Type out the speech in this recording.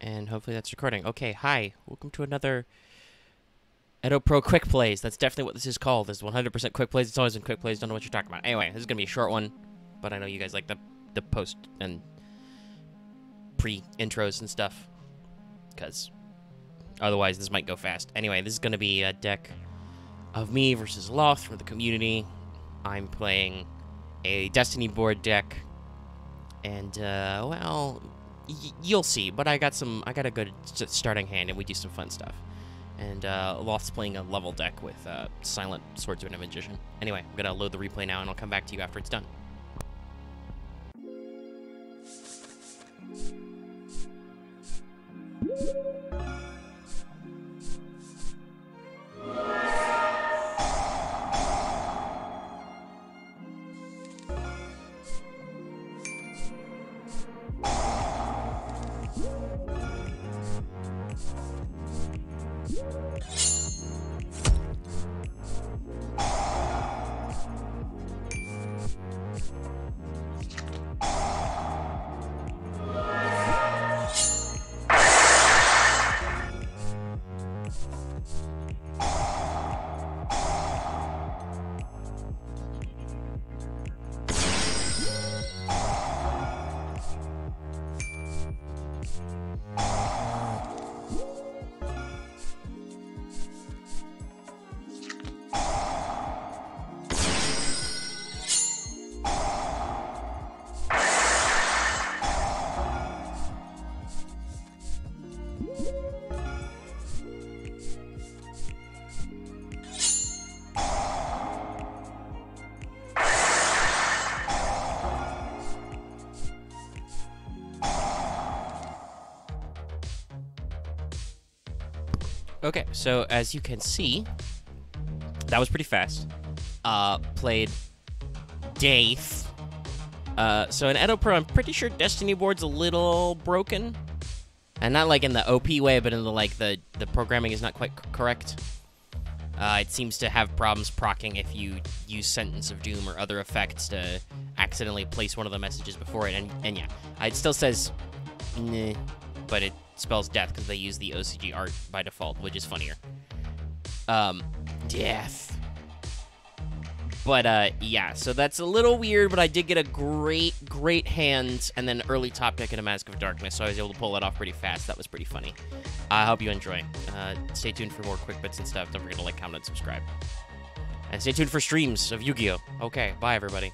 and hopefully that's recording. Okay, hi. Welcome to another EDOPro Quick Plays. That's definitely what this is called. This is 100% Quick Plays. It's always been Quick Plays. Don't know what you're talking about. Anyway, this is going to be a short one, but I know you guys like the, the post and pre-intros and stuff, because otherwise this might go fast. Anyway, this is going to be a deck of me versus Loth from the community. I'm playing a Destiny board deck, and, uh, well, you'll see. But I got some, I got a good starting hand, and we do some fun stuff. And uh, Loth's playing a level deck with uh, Silent Swordsman and Magician. Anyway, I'm gonna load the replay now, and I'll come back to you after it's done. Yeah. Okay, so as you can see, that was pretty fast. Uh, played Dave. Uh, so in EDOPro, I'm pretty sure Destiny board's a little broken, and not like in the OP way, but in the like the the programming is not quite correct. Uh, it seems to have problems procking if you use Sentence of Doom or other effects to accidentally place one of the messages before it, and and yeah, it still says, nah, but it spells death because they use the OCG art by default, which is funnier. Um, death. But uh, yeah, so that's a little weird, but I did get a great, great hand and then early top deck in a Mask of Darkness, so I was able to pull that off pretty fast. That was pretty funny. I hope you enjoy. Uh, stay tuned for more quick bits and stuff. Don't forget to like, comment, and subscribe. And stay tuned for streams of Yu-Gi-Oh! Okay, bye everybody.